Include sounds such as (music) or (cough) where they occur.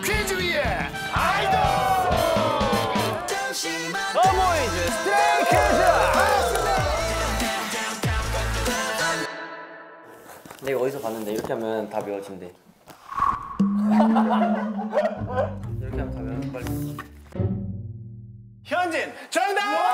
퀴즈 위에 아이돌! 어보이즈 스트레이 퀴즈! 내가 어디서 봤는데 이렇게 하면 다 외워진대. (laughs) 이렇게 하면 다 외워 빨리. 현진 정답!